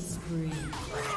Killing spree.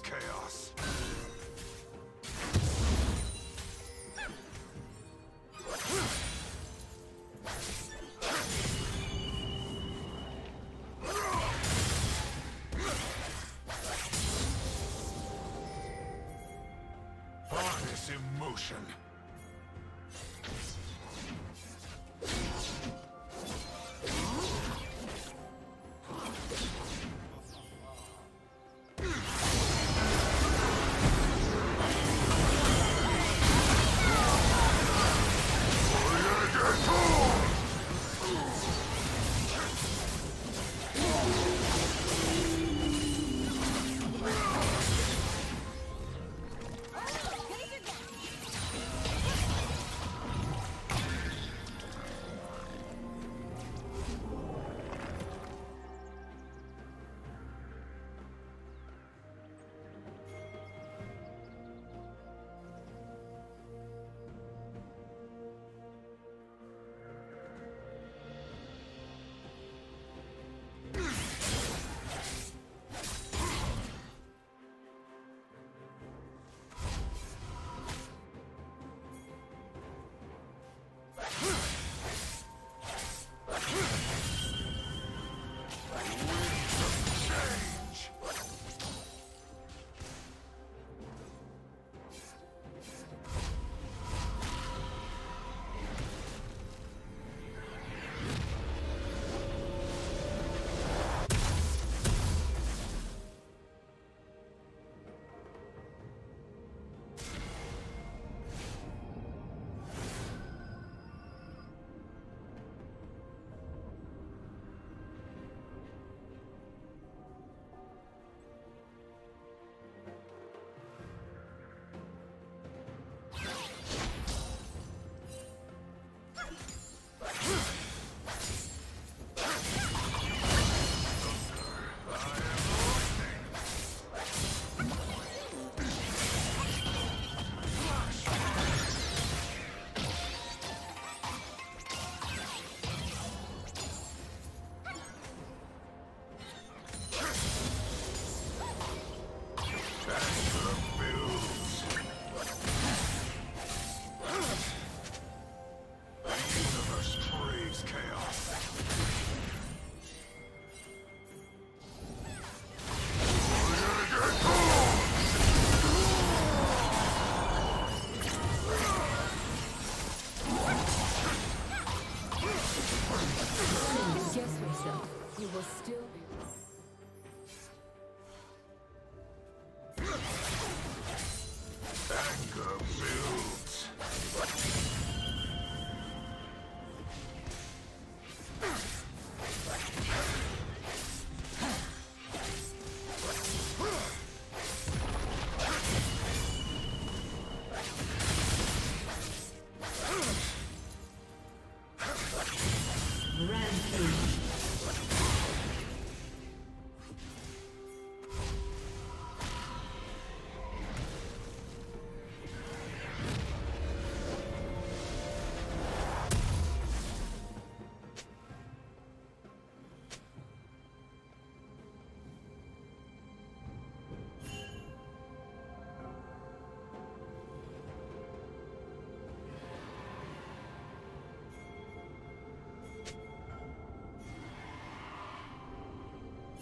Chaos.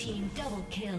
Team double kill.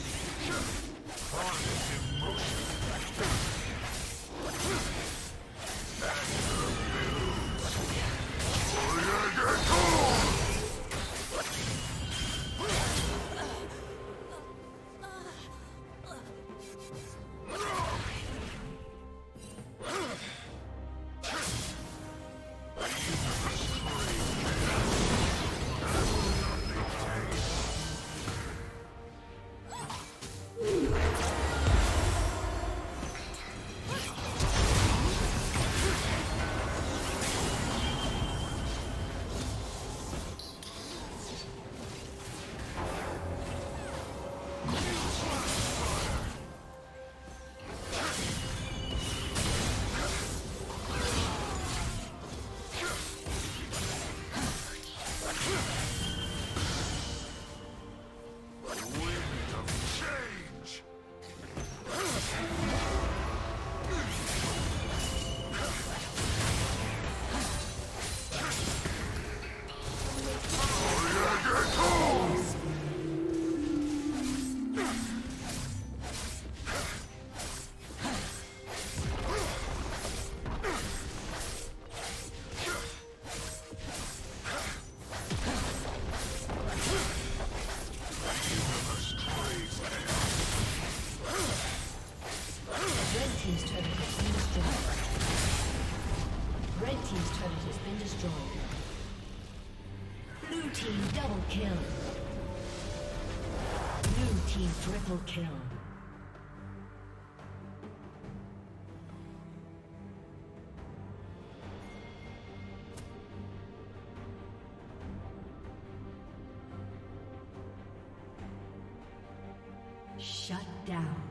Shut down.